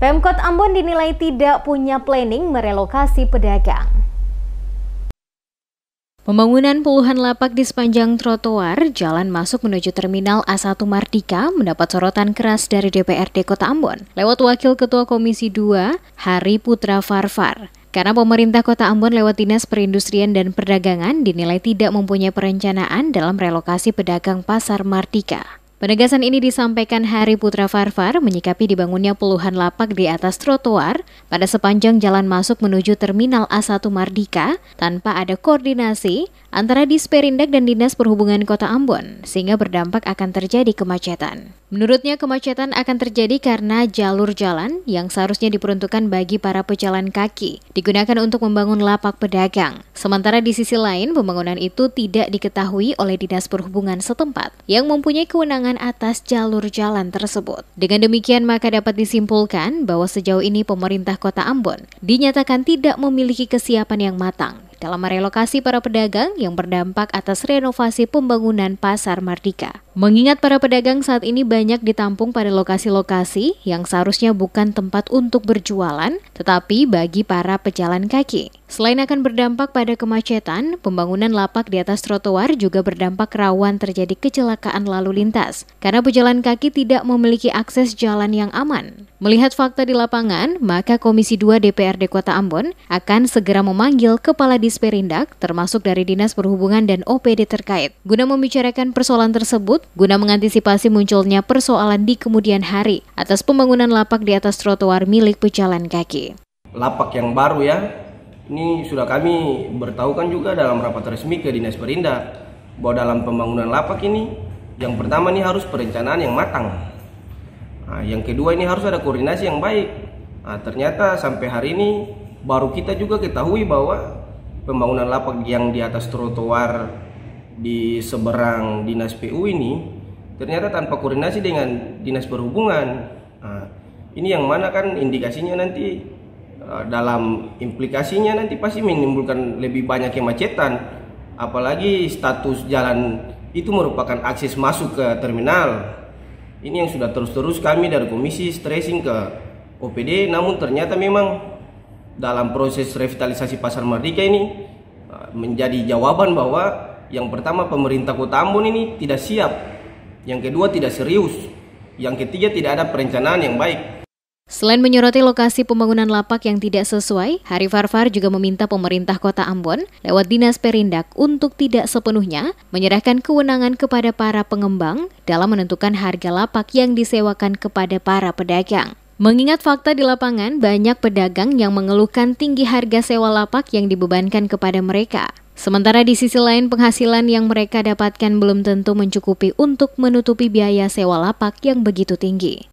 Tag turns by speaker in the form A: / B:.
A: Pemkot Ambon dinilai tidak punya planning merelokasi pedagang. Pembangunan puluhan lapak di sepanjang trotoar jalan masuk menuju Terminal A1 Mardika mendapat sorotan keras dari DPRD Kota Ambon lewat Wakil Ketua Komisi 2 Hari Putra Farfar. Karena pemerintah Kota Ambon lewat Dinas Perindustrian dan Perdagangan dinilai tidak mempunyai perencanaan dalam relokasi pedagang Pasar Mardika. Penegasan ini disampaikan Hari Putra Farfar menyikapi dibangunnya puluhan lapak di atas trotoar pada sepanjang jalan masuk menuju Terminal A1 Mardika tanpa ada koordinasi antara Disperindak dan Dinas Perhubungan Kota Ambon sehingga berdampak akan terjadi kemacetan. Menurutnya kemacetan akan terjadi karena jalur jalan yang seharusnya diperuntukkan bagi para pejalan kaki digunakan untuk membangun lapak pedagang. Sementara di sisi lain pembangunan itu tidak diketahui oleh Dinas Perhubungan setempat yang mempunyai kewenangan atas jalur jalan tersebut. Dengan demikian maka dapat disimpulkan bahwa sejauh ini pemerintah Kota Ambon dinyatakan tidak memiliki kesiapan yang matang dalam merelokasi para pedagang yang berdampak atas renovasi pembangunan Pasar Mardika. Mengingat para pedagang saat ini banyak ditampung pada lokasi-lokasi yang seharusnya bukan tempat untuk berjualan, tetapi bagi para pejalan kaki. Selain akan berdampak pada kemacetan, pembangunan lapak di atas trotoar juga berdampak rawan terjadi kecelakaan lalu lintas karena pejalan kaki tidak memiliki akses jalan yang aman. Melihat fakta di lapangan, maka Komisi 2 DPRD Kota Ambon akan segera memanggil Kepala Disperindak termasuk dari Dinas Perhubungan dan OPD terkait guna membicarakan persoalan tersebut guna mengantisipasi munculnya persoalan di kemudian hari atas pembangunan lapak di atas trotoar milik pejalan kaki.
B: Lapak yang baru ya, ini sudah kami bertahukan juga dalam rapat resmi ke Dinas Perindak bahwa dalam pembangunan lapak ini yang pertama ini harus perencanaan yang matang. Nah, yang kedua ini harus ada koordinasi yang baik. Nah, ternyata sampai hari ini baru kita juga ketahui bahwa pembangunan lapak yang di atas trotoar di seberang dinas PU ini ternyata tanpa koordinasi dengan dinas perhubungan. Nah, ini yang mana kan indikasinya nanti Eh, dalam implikasinya nanti pasti menimbulkan lebih banyak kemacetan apalagi status jalan itu merupakan akses masuk ke terminal ini yang sudah terus-terus kami dari komisi stressing ke OPD namun ternyata memang dalam proses revitalisasi pasar Merdeka ini eh, menjadi jawaban bahwa yang pertama pemerintah kota Ambon ini tidak siap yang kedua tidak serius yang ketiga tidak ada perencanaan yang baik
A: Selain menyoroti lokasi pembangunan lapak yang tidak sesuai, Hari Farfar juga meminta pemerintah kota Ambon lewat Dinas Perindak untuk tidak sepenuhnya menyerahkan kewenangan kepada para pengembang dalam menentukan harga lapak yang disewakan kepada para pedagang. Mengingat fakta di lapangan, banyak pedagang yang mengeluhkan tinggi harga sewa lapak yang dibebankan kepada mereka. Sementara di sisi lain penghasilan yang mereka dapatkan belum tentu mencukupi untuk menutupi biaya sewa lapak yang begitu tinggi.